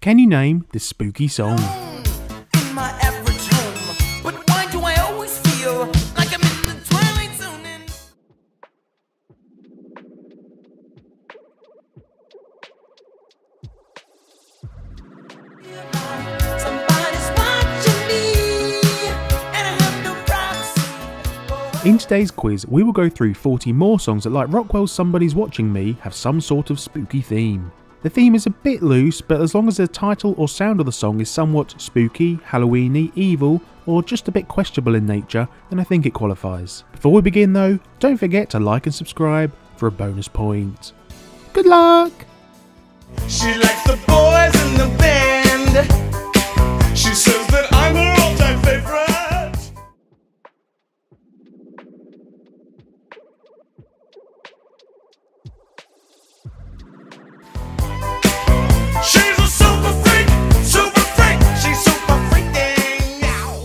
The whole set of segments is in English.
Can you name this spooky song? Hmm, in my average home. But why do I always feel like I'm in the twilight zone? And Somebody's watching me, and I have no privacy. In today's quiz, we will go through 40 more songs that, like Rockwell's Somebody's Watching Me, have some sort of spooky theme. The theme is a bit loose, but as long as the title or sound of the song is somewhat spooky, Halloweeny, evil, or just a bit questionable in nature, then I think it qualifies. Before we begin though, don't forget to like and subscribe for a bonus point. Good luck!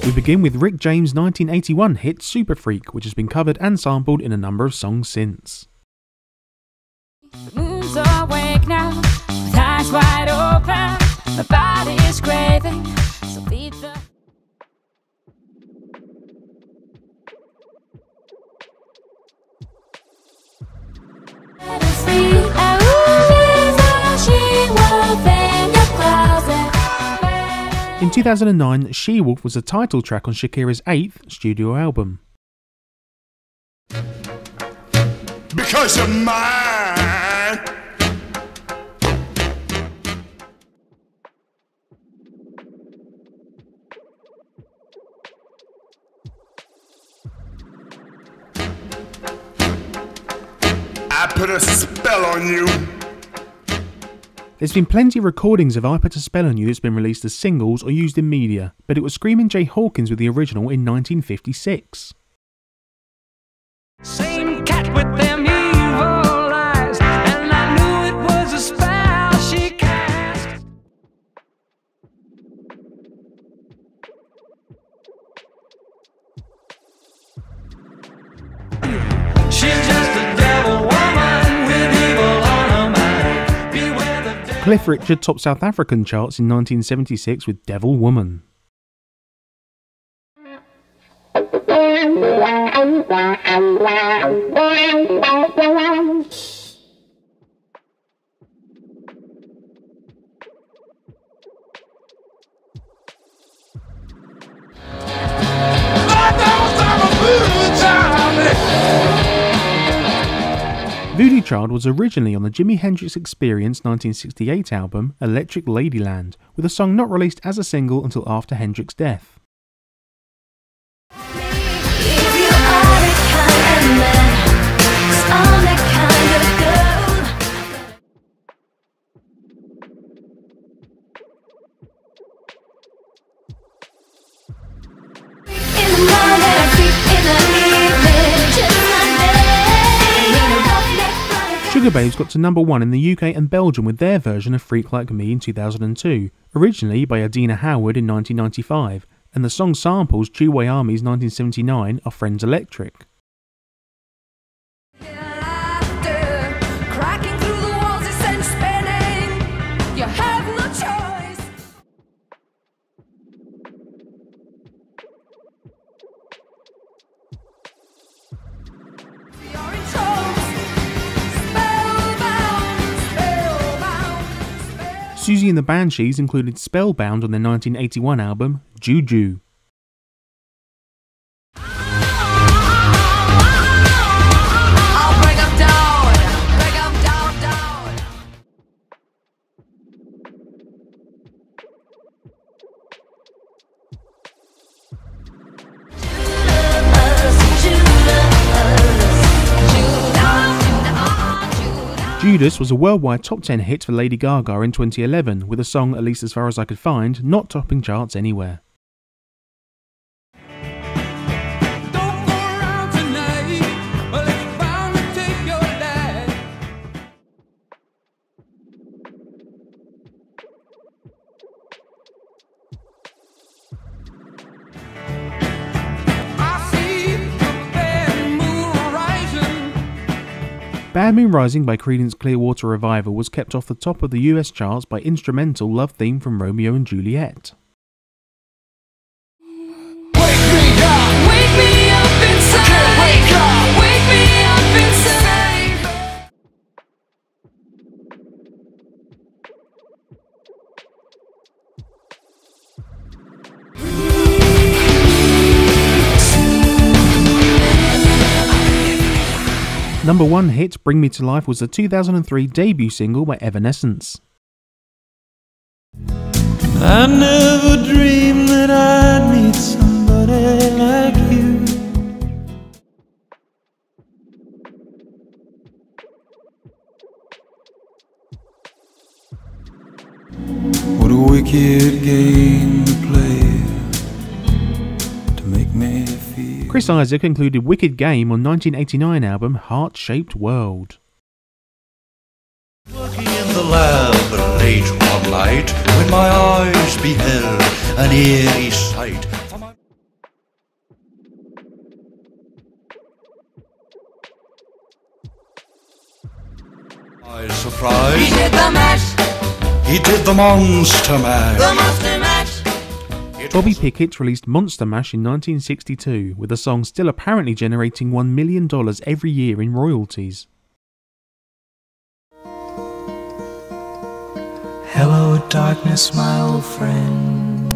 We begin with Rick James' 1981 hit Super Freak, which has been covered and sampled in a number of songs since. Moon's awake now, eyes wide open. My body's craving, In 2009, She Wolf was the title track on Shakira's eighth studio album. Because you're mine. I put a spell on you. There's been plenty of recordings of I Put a Spell on You that's been released as singles or used in media, but it was Screaming Jay Hawkins with the original in 1956. Cliff Richard topped South African charts in 1976 with Devil Woman. Voodoo Child was originally on the Jimi Hendrix Experience 1968 album Electric Ladyland, with a song not released as a single until after Hendrix's death. Babes got to number one in the UK and Belgium with their version of Freak Like Me in 2002, originally by Adina Howard in 1995, and the song samples Tubeway Army's 1979 Our Friends Electric. And the Banshees included Spellbound on their 1981 album Juju. Judas was a worldwide top 10 hit for Lady Gaga in 2011, with a song, at least as far as I could find, not topping charts anywhere. Bad moon rising. By Creedence Clearwater Revival was kept off the top of the US charts by instrumental love theme from Romeo and Juliet. Number one hit, Bring Me to Life, was the 2003 debut single by Evanescence. I never dreamed that I'd meet somebody like you. What a wicked Chris Isaak included Wicked Game on 1989 album Heart Shaped World. Working in the lab late one night when my eyes beheld an eerie sight. For my My surprise, He did the mash, he did the monster mash. the monster mash. It Bobby Pickett released Monster Mash in 1962, with the song still apparently generating $1 million every year in royalties. Hello, darkness, my old friend.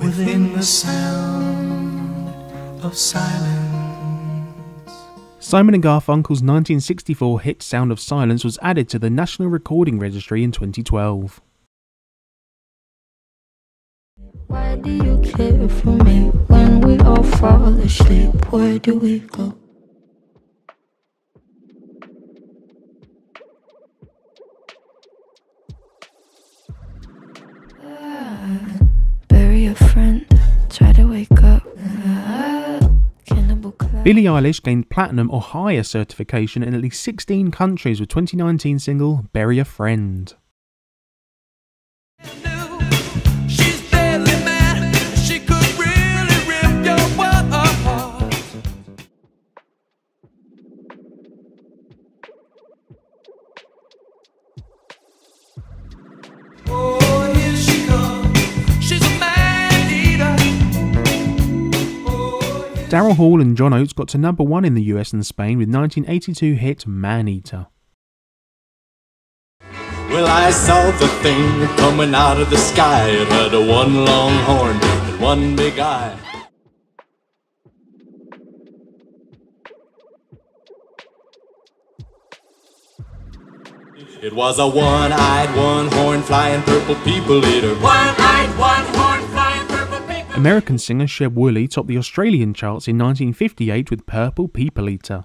Within the sound of silence. Simon Garfunkel's 1964 hit Sound of Silence was added to the National Recording Registry in 2012. Why do you care for me when we all fall asleep? Where do we go? Billie Eilish gained platinum or higher certification in at least 16 countries with 2019 single Bury a Friend. Daryl Hall and John Oates got to number one in the US and Spain with 1982 hit Man Eater. Well, I saw the thing coming out of the sky. It had a one long horn and one big eye. It was a one-eyed, one-horn flying purple people eater. One-eyed, one-horn, flying purple people. American singer Sheb Wooley topped the Australian charts in 1958 with Purple People Eater.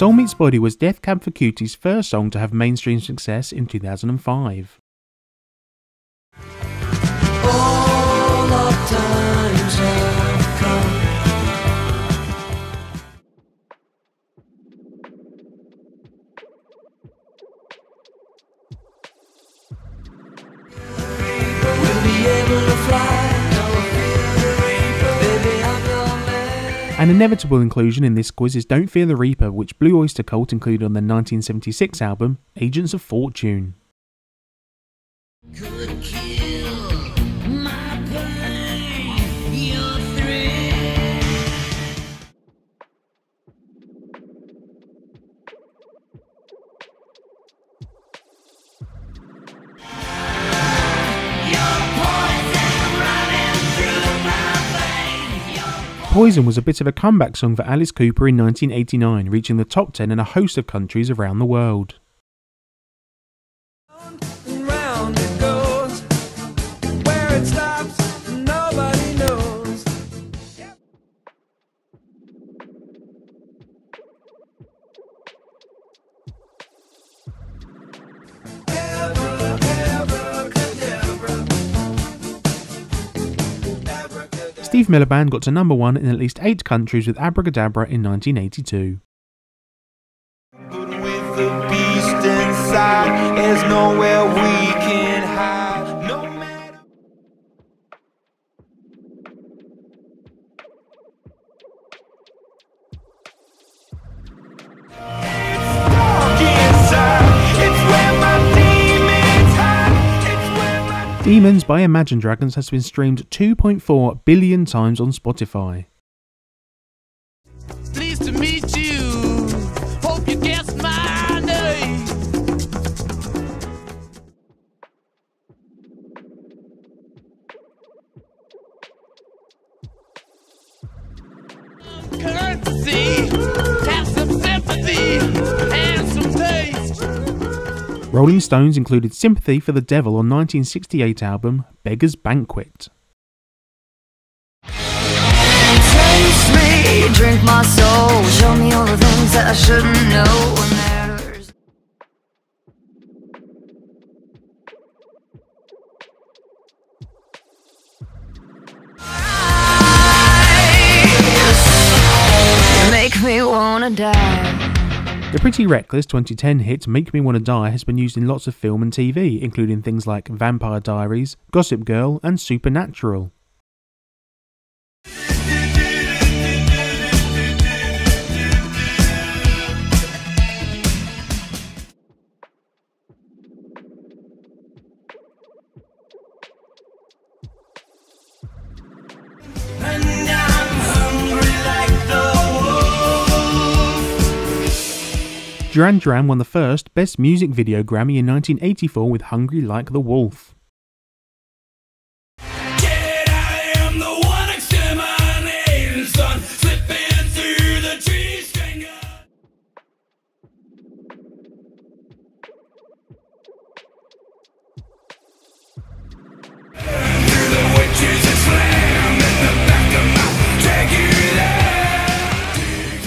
Soul Meets Body was Death Cab for Cutie's first song to have mainstream success in 2005. An inevitable inclusion in this quiz is Don't Fear the Reaper, which Blue Oyster Cult included on their 1976 album, Agents of Fortune. Poison was a bit of a comeback song for Alice Cooper in 1989, reaching the top 10 in a host of countries around the world. Steve Miller Band got to number one in at least eight countries with Abracadabra in 1982. But with the beast inside, there's nowhere we can Demons by Imagine Dragons has been streamed 2.4 billion times on Spotify. Rolling Stones included Sympathy for the Devil on 1968 album Beggar's Banquet. Taste me, drink my soul, show me all the things that I shouldn't know. The Pretty Reckless 2010 hit Make Me Wanna Die has been used in lots of film and TV, including things like Vampire Diaries, Gossip Girl, and Supernatural. Duran Duran won the first Best Music Video Grammy in 1984 with Hungry Like the Wolf.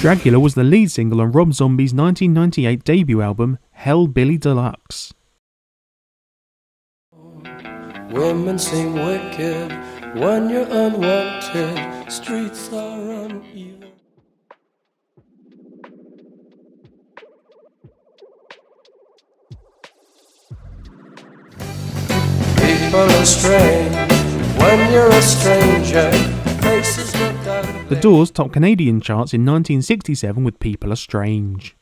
Dracula was the lead single on Rob Zombie's 1998 debut album Hellbilly Deluxe. Women seem wicked when you're unwanted. Streets are uneven. People are strange when you're a stranger. Faces look ugly. The Doors topped Canadian charts in 1967 with People Are Strange.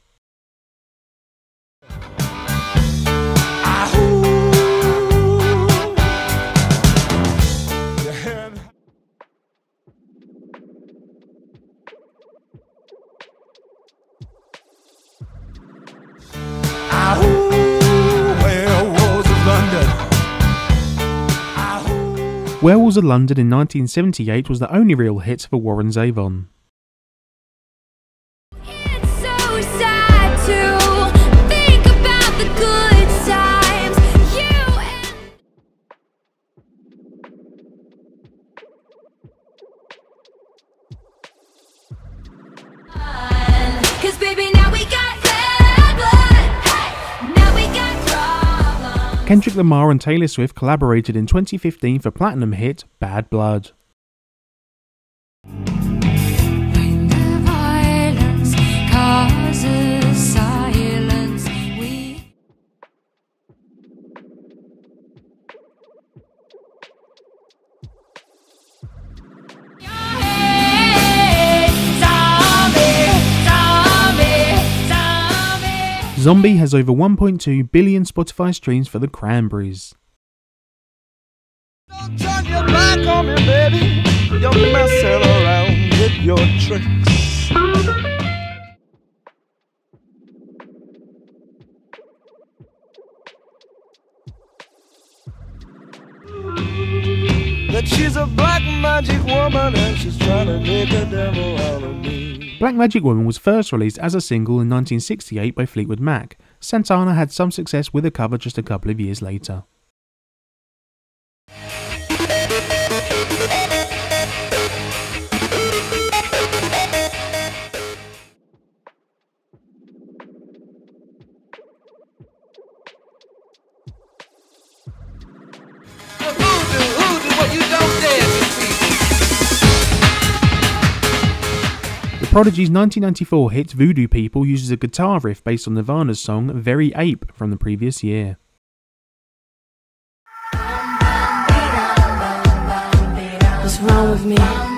Werewolves of London in 1978 was the only real hit for Warren Zevon. Kendrick Lamar and Taylor Swift collaborated in 2015 for platinum hit Bad Blood. Causes Zombie has over 1.2 billion Spotify streams for the Cranberries. Don't turn your back on me, baby. You're messing around with your tricks. That she's a black magic woman and she's trying to make a devil out of me. Black Magic Woman was first released as a single in 1968 by Fleetwood Mac. Santana had some success with a cover just a couple of years later. Prodigy's 1994 hit Voodoo People uses a guitar riff based on Nirvana's song Very Ape from the previous year. What's wrong with me?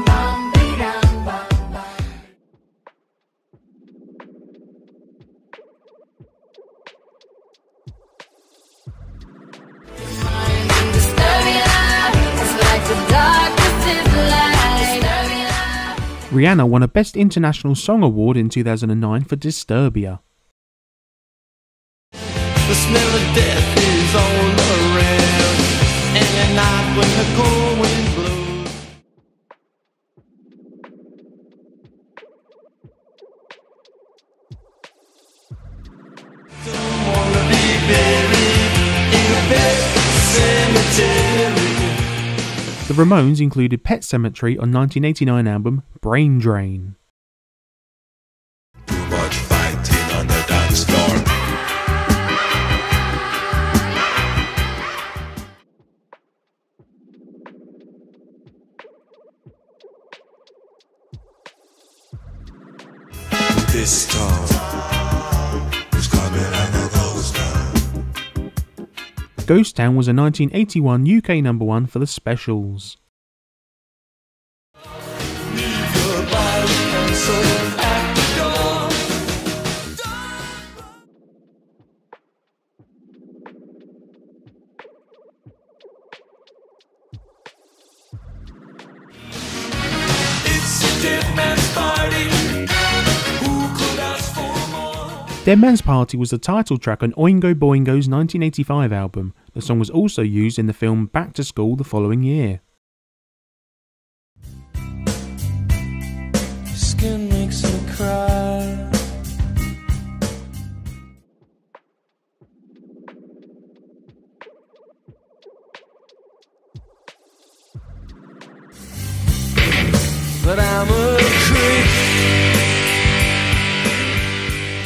Rihanna won a Best International Song Award in 2009 for Disturbia. The smell of death is all around. And when the cold The Ramones included Pet Sematary on 1989 album Brain Drain. Ghost Town was a 1981 UK number one for the Specials. Dead Man's Party was the title track on Oingo Boingo's 1985 album. The song was also used in the film Back to School the following year.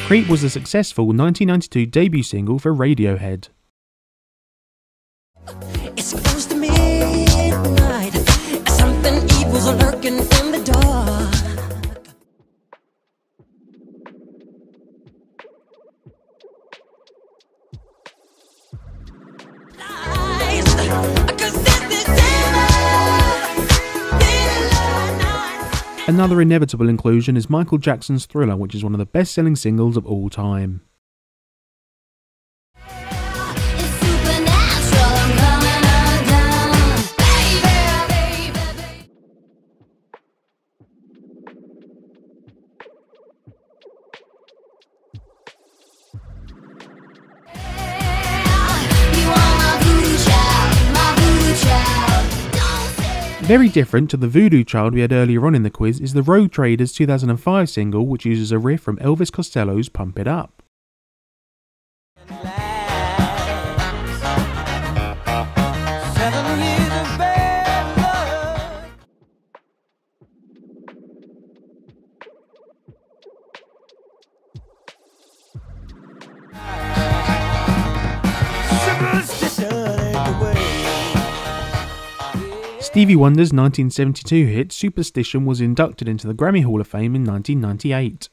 Creep was a successful 1992 debut single for Radiohead. It's close to midnight. Something evil's lurking in Another inevitable inclusion is Michael Jackson's Thriller, which is one of the best selling singles of all time. Very different to the Voodoo Child we had earlier on in the quiz is the Rogue Traders 2005 single, which uses a riff from Elvis Costello's Pump It Up. Stevie Wonder's 1972 hit Superstition was inducted into the Grammy Hall of Fame in 1998.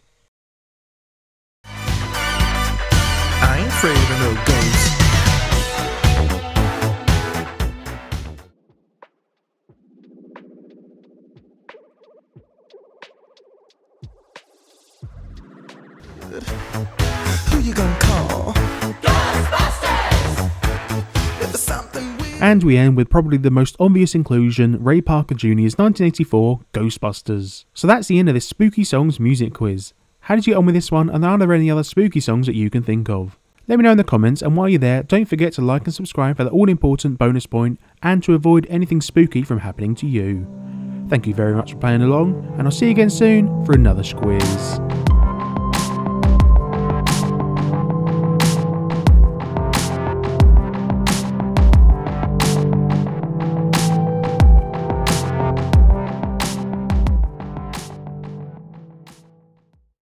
And we end with probably the most obvious inclusion Ray Parker Jr.'s 1984 Ghostbusters. So that's the end of this Spooky Songs music quiz. How did you get on with this one, and are there any other spooky songs that you can think of? Let me know in the comments, and while you're there, don't forget to like and subscribe for the all important bonus point and to avoid anything spooky from happening to you. Thank you very much for playing along, and I'll see you again soon for another squiz.